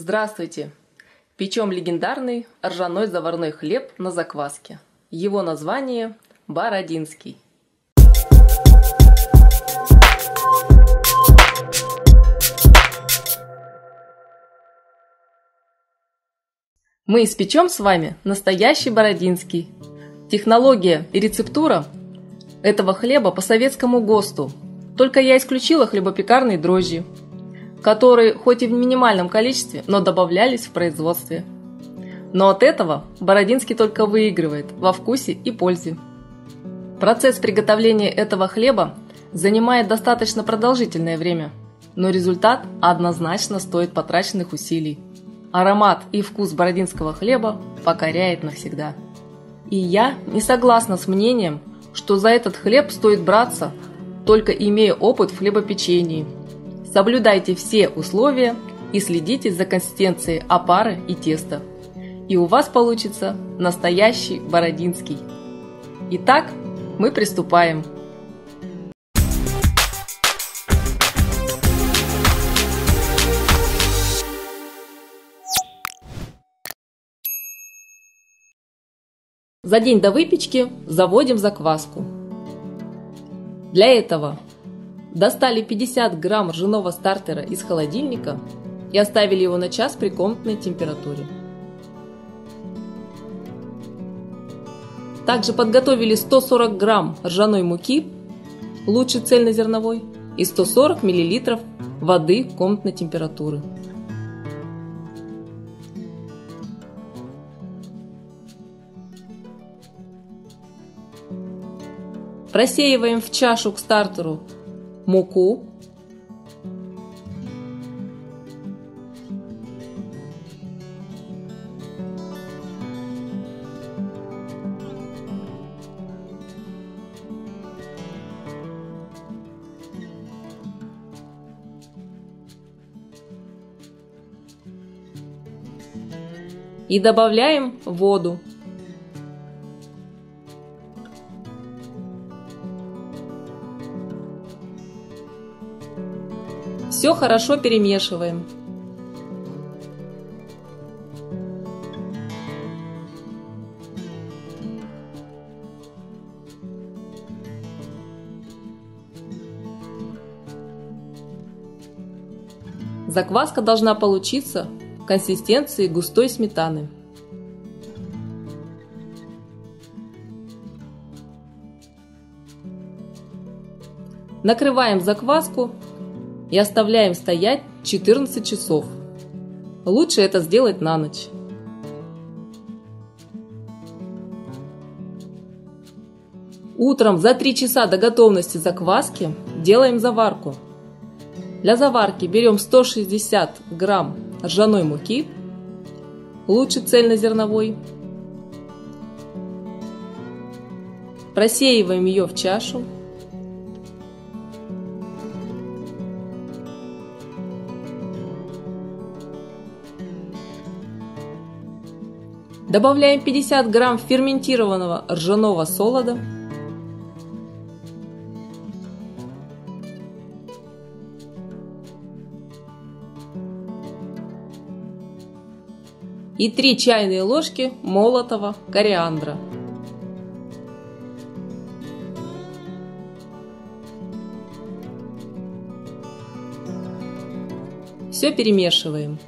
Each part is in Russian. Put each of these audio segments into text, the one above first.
Здравствуйте! Печем легендарный ржаной заварной хлеб на закваске. Его название – Бородинский. Мы испечем с вами настоящий бородинский. Технология и рецептура этого хлеба по советскому ГОСТу. Только я исключила хлебопекарные дрожжи, которые хоть и в минимальном количестве, но добавлялись в производстве. Но от этого Бородинский только выигрывает во вкусе и пользе. Процесс приготовления этого хлеба занимает достаточно продолжительное время, но результат однозначно стоит потраченных усилий. Аромат и вкус бородинского хлеба покоряет навсегда. И я не согласна с мнением, что за этот хлеб стоит браться, только имея опыт в хлебопечении. Соблюдайте все условия и следите за консистенцией опары и теста. И у вас получится настоящий бородинский. Итак, мы приступаем. За день до выпечки заводим закваску. Для этого достали 50 грамм ржаного стартера из холодильника и оставили его на час при комнатной температуре. Также подготовили 140 грамм ржаной муки, лучше цельнозерновой, и 140 миллилитров воды комнатной температуры. Просеиваем в чашу к стартеру муку, и добавляем воду. Все хорошо перемешиваем. Закваска должна получиться консистенции густой сметаны. Накрываем закваску и оставляем стоять 14 часов. Лучше это сделать на ночь. Утром за 3 часа до готовности закваски делаем заварку. Для заварки берем 160 грамм ржаной муки, лучше цельнозерновой. Просеиваем ее в чашу Добавляем 50 грамм ферментированного ржаного солода. И 3 чайные ложки молотого кориандра. Все перемешиваем.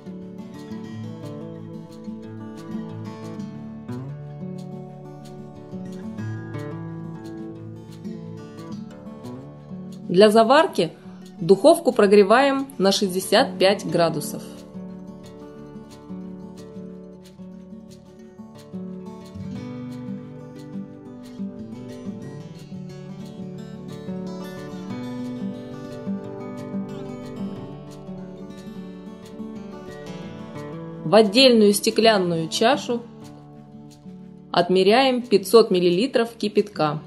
Для заварки духовку прогреваем на 65 градусов. В отдельную стеклянную чашу отмеряем 500 мл кипятка.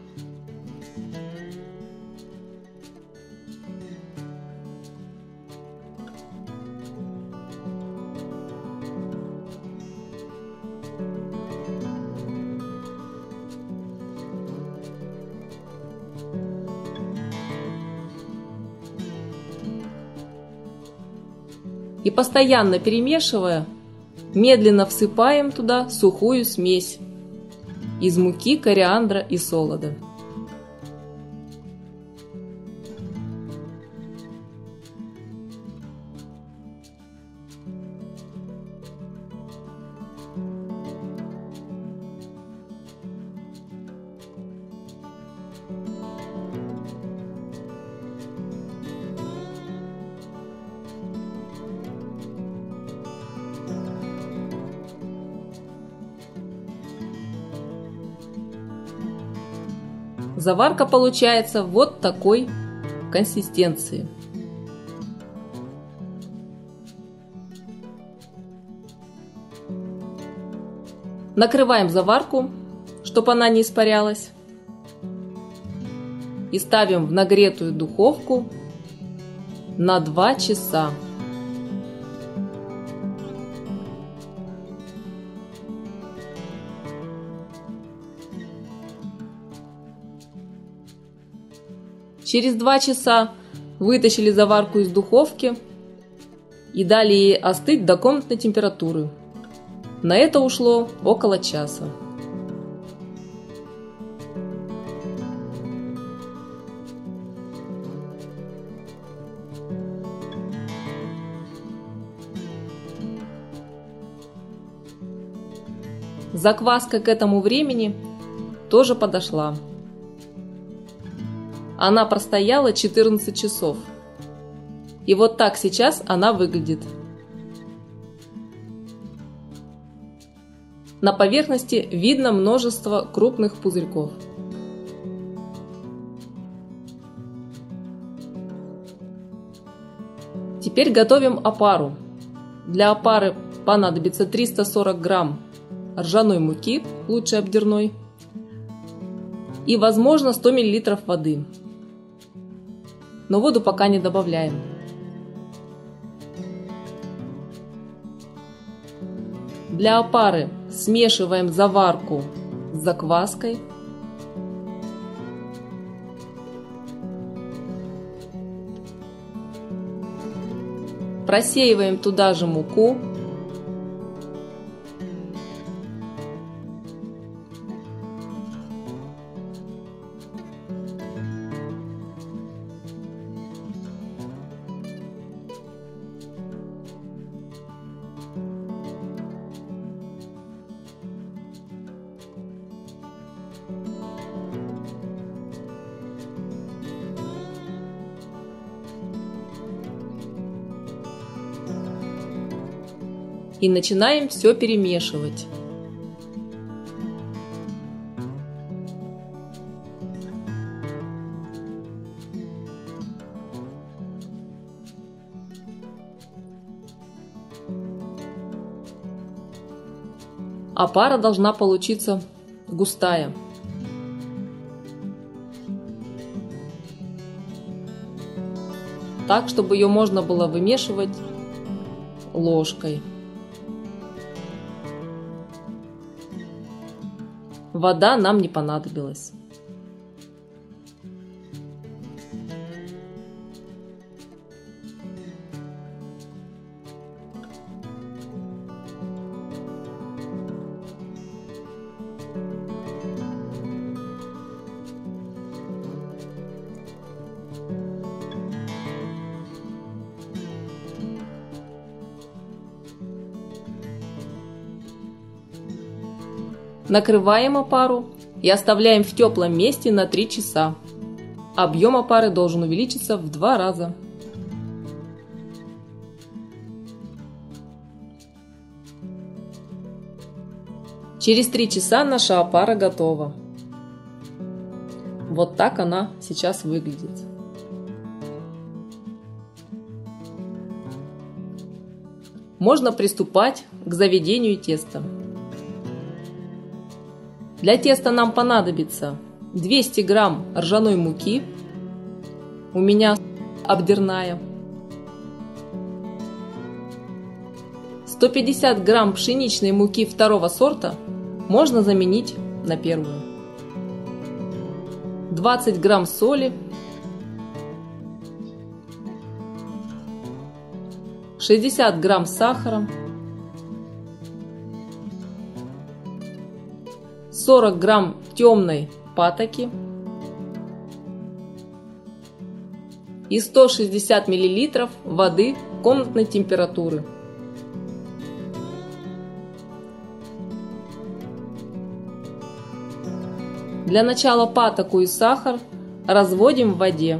И постоянно перемешивая, медленно всыпаем туда сухую смесь из муки, кориандра и солода. Заварка получается вот такой консистенции. Накрываем заварку, чтобы она не испарялась. И ставим в нагретую духовку на 2 часа. Через два часа вытащили заварку из духовки и дали ей остыть до комнатной температуры. На это ушло около часа. Закваска к этому времени тоже подошла. Она простояла 14 часов. И вот так сейчас она выглядит. На поверхности видно множество крупных пузырьков. Теперь готовим опару. Для опары понадобится 340 грамм ржаной муки, лучше обдерной, и возможно 100 мл воды но воду пока не добавляем. Для опары смешиваем заварку с закваской. Просеиваем туда же муку и начинаем все перемешивать. А пара должна получиться густая. Так, чтобы ее можно было вымешивать ложкой. Вода нам не понадобилась. Накрываем опару и оставляем в теплом месте на 3 часа. Объем опары должен увеличиться в два раза. Через 3 часа наша опара готова. Вот так она сейчас выглядит. Можно приступать к заведению теста. Для теста нам понадобится 200 грамм ржаной муки, у меня обдерная, 150 грамм пшеничной муки второго сорта можно заменить на первую, 20 грамм соли, 60 грамм сахара, 40 грамм темной патоки и 160 миллилитров воды комнатной температуры. Для начала патоку и сахар разводим в воде.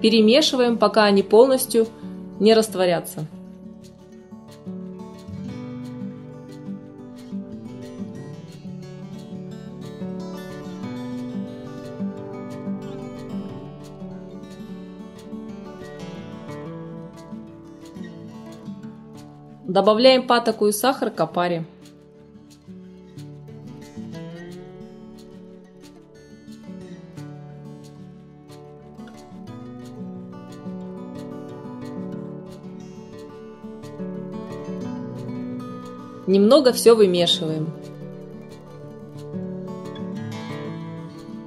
Перемешиваем, пока они полностью не растворятся. Добавляем патоку и сахар к опаре. Немного все вымешиваем.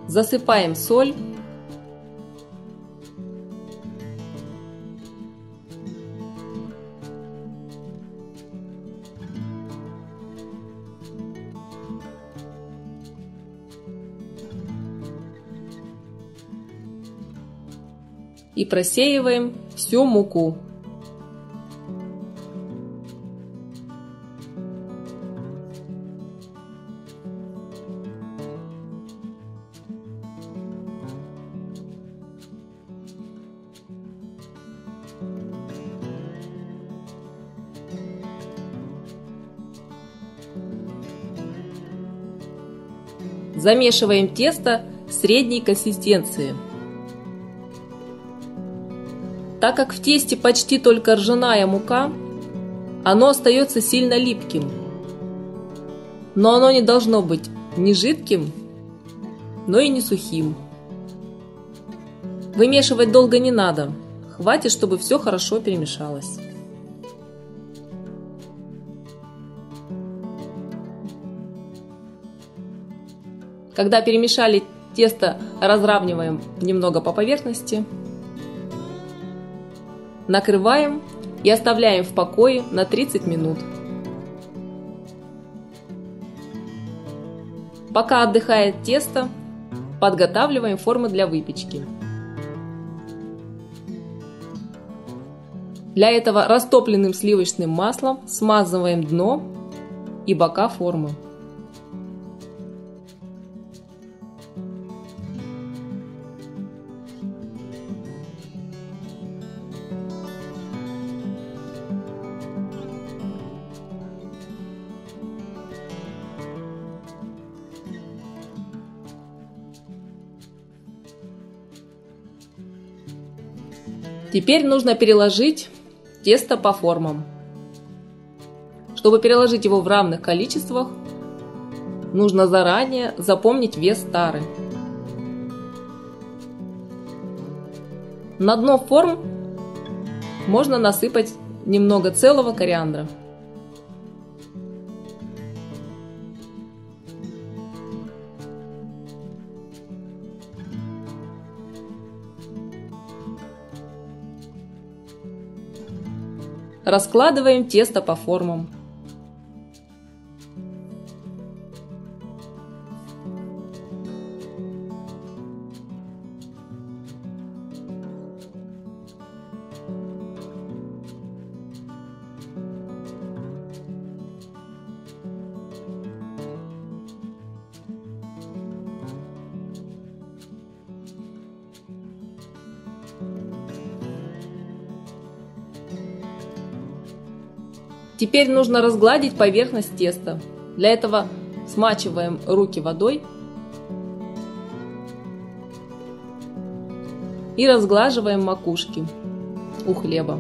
Засыпаем соль. И просеиваем всю муку. Замешиваем тесто средней консистенции. Так как в тесте почти только ржаная мука, оно остается сильно липким. Но оно не должно быть ни жидким, но и не сухим. Вымешивать долго не надо, хватит, чтобы все хорошо перемешалось. Когда перемешали тесто, разравниваем немного по поверхности. Накрываем и оставляем в покое на 30 минут. Пока отдыхает тесто, подготавливаем формы для выпечки. Для этого растопленным сливочным маслом смазываем дно и бока формы. Теперь нужно переложить тесто по формам. Чтобы переложить его в равных количествах, нужно заранее запомнить вес тары. На дно форм можно насыпать немного целого кориандра. Раскладываем тесто по формам. Теперь нужно разгладить поверхность теста. Для этого смачиваем руки водой и разглаживаем макушки у хлеба.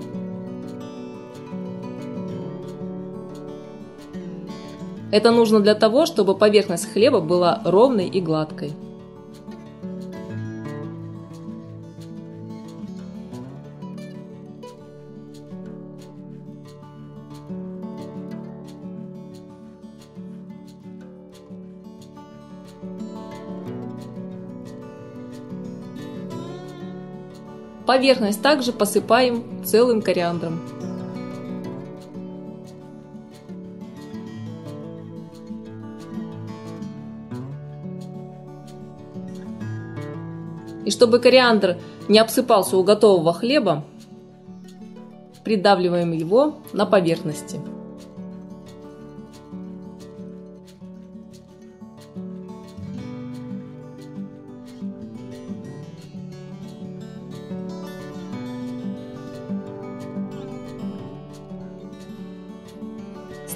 Это нужно для того, чтобы поверхность хлеба была ровной и гладкой. Поверхность также посыпаем целым кориандром. И чтобы кориандр не обсыпался у готового хлеба, придавливаем его на поверхности.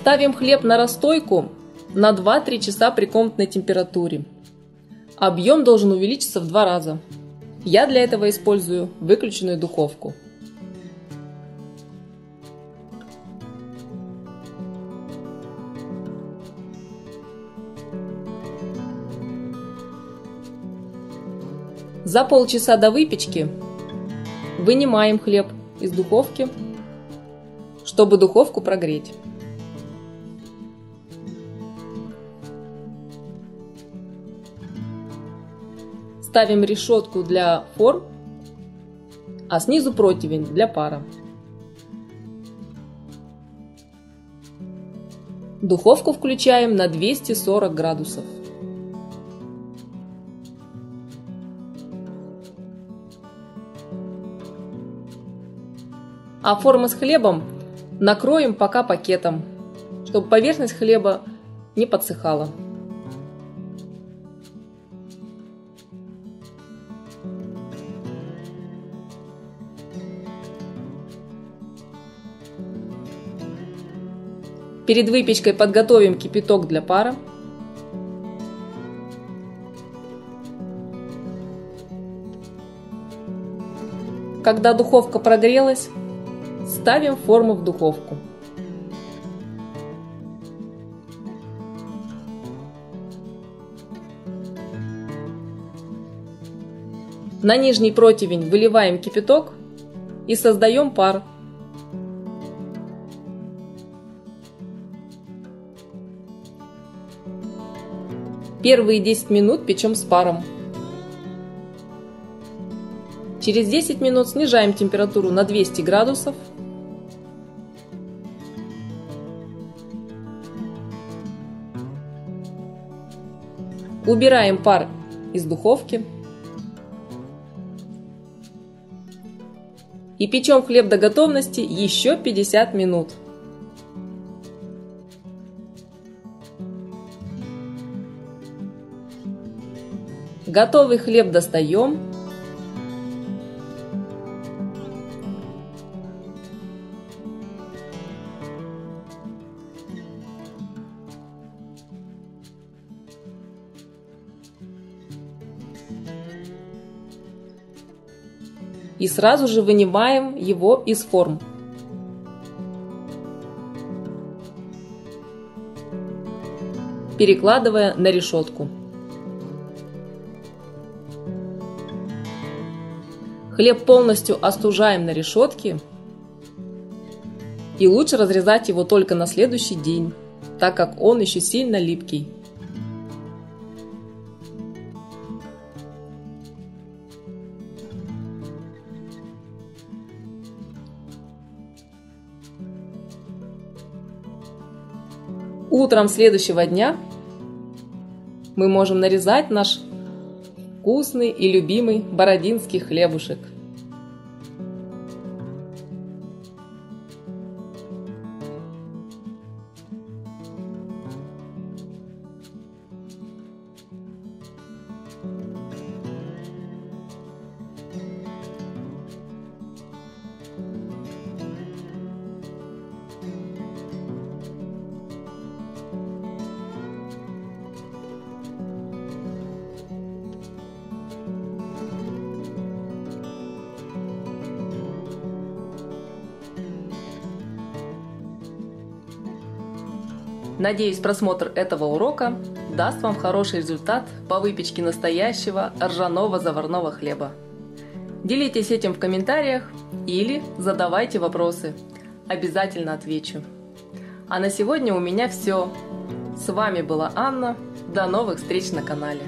Ставим хлеб на расстойку на 2-3 часа при комнатной температуре. Объем должен увеличиться в два раза. Я для этого использую выключенную духовку. За полчаса до выпечки вынимаем хлеб из духовки, чтобы духовку прогреть. Ставим решетку для форм, а снизу противень для пара. Духовку включаем на 240 градусов. А формы с хлебом накроем пока пакетом, чтобы поверхность хлеба не подсыхала. Перед выпечкой подготовим кипяток для пара. Когда духовка прогрелась, ставим форму в духовку. На нижний противень выливаем кипяток и создаем пар. Первые 10 минут печем с паром. Через 10 минут снижаем температуру на 200 градусов. Убираем пар из духовки. И печем хлеб до готовности еще 50 минут. Готовый хлеб достаем. И сразу же вынимаем его из форм. перекладывая на решетку. Хлеб полностью остужаем на решетке. И лучше разрезать его только на следующий день, так как он еще сильно липкий. Утром следующего дня мы можем нарезать наш вкусный и любимый бородинский хлебушек – Надеюсь, просмотр этого урока даст вам хороший результат по выпечке настоящего ржаного заварного хлеба. Делитесь этим в комментариях или задавайте вопросы. Обязательно отвечу. А на сегодня у меня все. С вами была Анна. До новых встреч на канале.